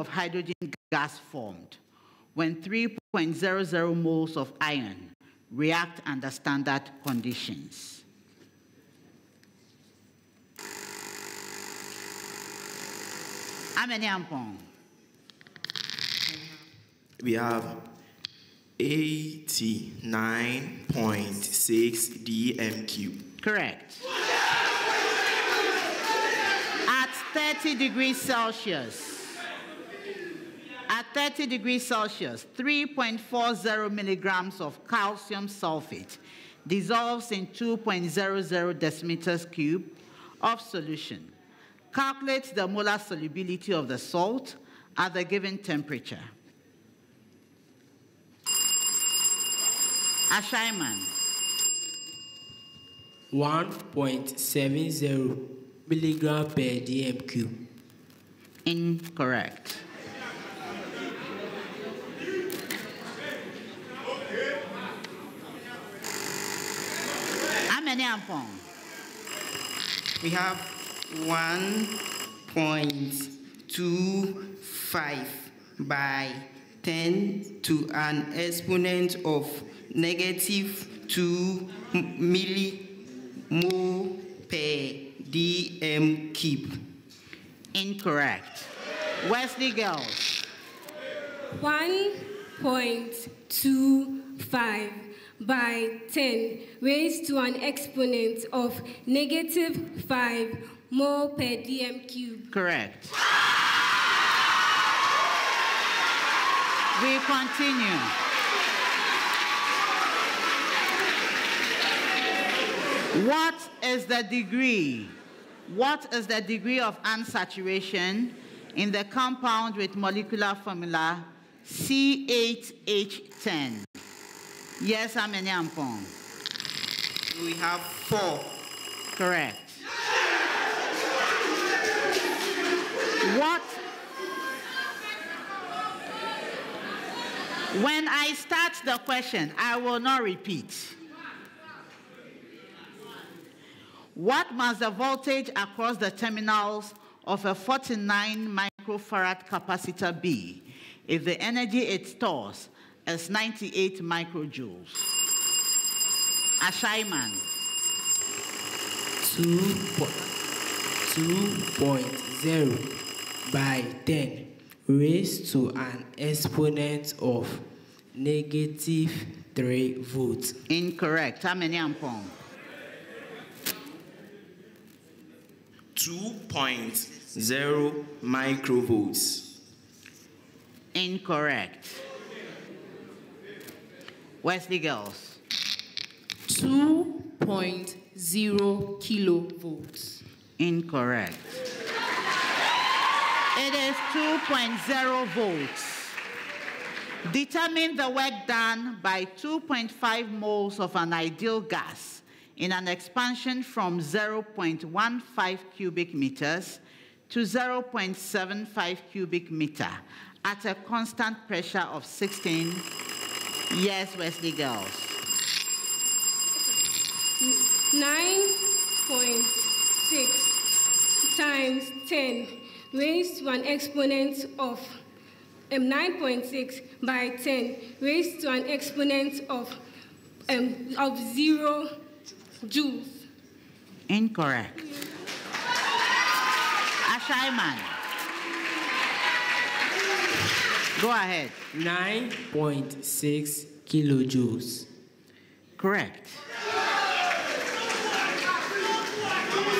of hydrogen gas formed when 3.00 moles of iron react under standard conditions? Amaniampong? We have 89.6 dm cube. Correct. At 30 degrees Celsius, at 30 degrees Celsius, 3.40 milligrams of calcium sulfate dissolves in 2.00 decimeters cube of solution. Calculate the molar solubility of the salt at the given temperature. Ashaiman, 1.70 milligram per dm cube. incorrect. Many ampon? We have 1.25 by 10 to an exponent of negative 2 millimole per dm cube. Incorrect. Wesley girls, 1.25 by 10 raised to an exponent of negative 5 mole per dm cube. correct. We continue. What is the degree? What is the degree of unsaturation in the compound with molecular formula C8H10? Yes, Amaniampong? We have 4. Correct. What? When I start the question, I will not repeat. What must the voltage across the terminals of a 49 microfarad capacitor be if the energy it stores is 98 microjoules? Ashaiman. 2.0 by 10 raised to an exponent of negative 3 volts. Incorrect. Amaniampong? 2.0 microvolts. Incorrect. Wesley girls. 2.0 kilovolts. Incorrect. It is 2.0 volts. Determine the work done by 2.5 moles of an ideal gas in an expansion from 0.15 cubic meters to 0.75 cubic meter at a constant pressure of 16. Yes, Wesley girls. 9.6 times 10 raised to an exponent of um, 9.6 by 10 raised to an exponent of um, of 0 joules. Incorrect. Ashaiman. Go ahead. 9.6 kilojoules. Correct.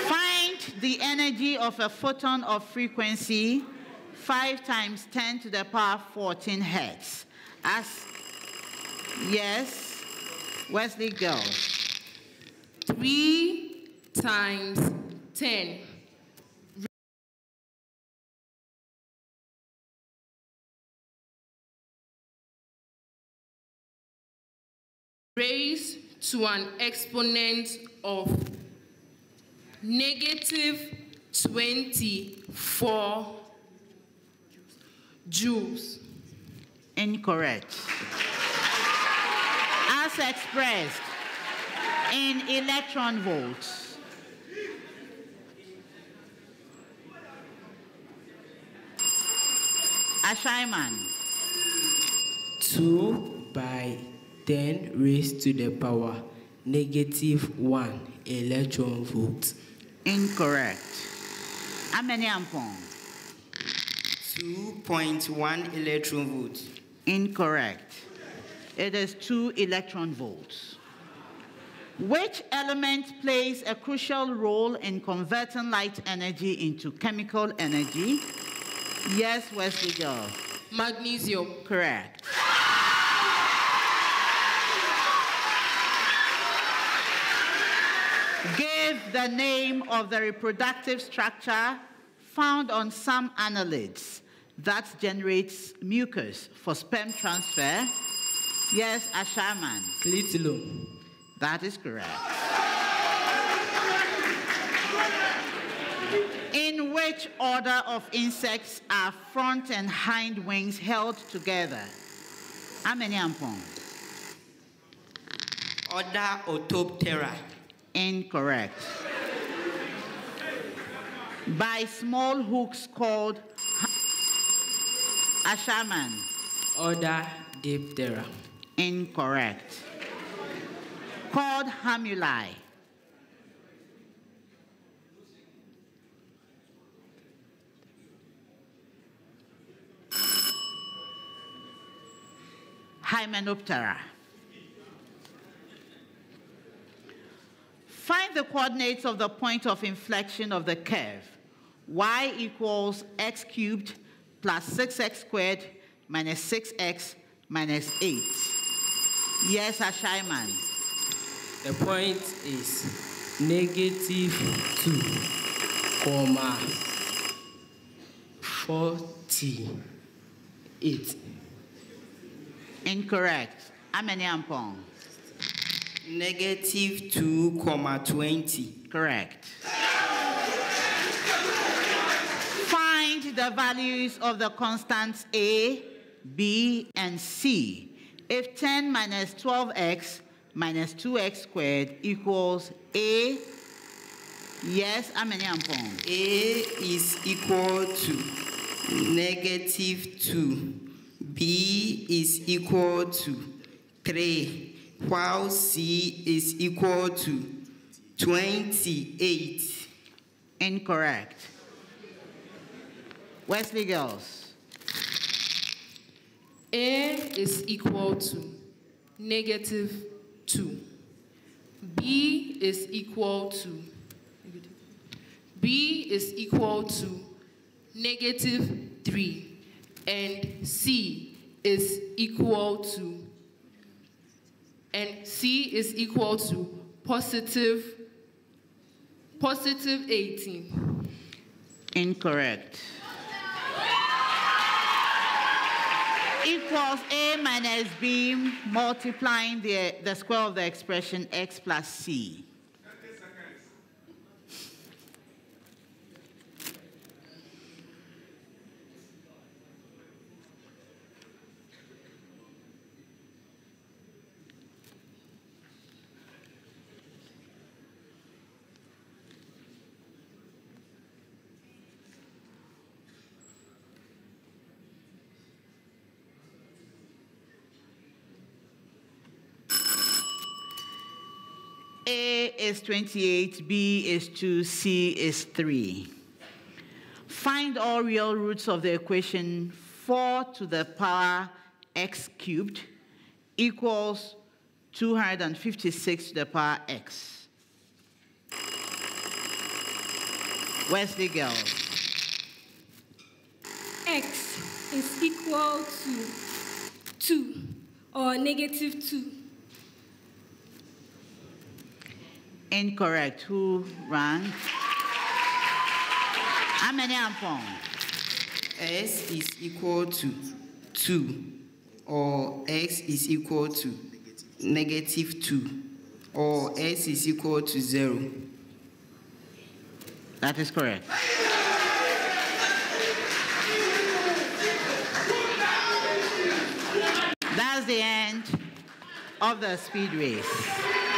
Find the energy of a photon of frequency 5 times 10 to the power 14 hertz. As yes, Wesley girl. 3 times 10 to an exponent of negative 24 joules. Incorrect. As expressed in electron volts. Ashaiman. 2 by 10 raised to the power negative 1 electron volt. Incorrect. Amaniampong? 2.1 electron volts. Incorrect. It is 2 electron volts. Which element plays a crucial role in converting light energy into chemical energy? Yes, Wesley girl. Magnesium. Correct. Give the name of the reproductive structure found on some annelids that generates mucus for sperm transfer. Yes, Ashaiman. Clitellum. That is correct. In which order of insects are front and hind wings held together? Amaniampong? Order Otoptera. Incorrect. By small hooks called ha- Ashaiman. Order Diptera. Incorrect. Called Hamuli. Hymenoptera. Find the coordinates of the point of inflection of the curve. y equals x cubed plus 6x squared minus 6x minus 8. Yes, Ashaiman. The point is negative 2, comma 48. Incorrect. Amaniampong? Negative 2, comma 20. Correct. Find the values of the constants a, b, and c. If 10 minus 12x minus 2x squared equals a, yes, Amaniampong? A is equal to negative 2. B is equal to 3. While C is equal to 28. Incorrect. Wesley girls. A is equal to negative 2. B is equal to B is equal to negative 3 and C is equal to and C is equal to positive positive 18. Incorrect. Equals A minus B multiplying the, the square of the expression x plus C. A is 28, B is 2, C is 3. Find all real roots of the equation 4 to the power x cubed equals 256 to the power x. Wesley girls. x is equal to 2 or negative 2. Incorrect. Who ran? Amaniampong? S is equal to 2. Or X is equal to negative 2. Or S is equal to 0. That is correct. That's the end of the speed race.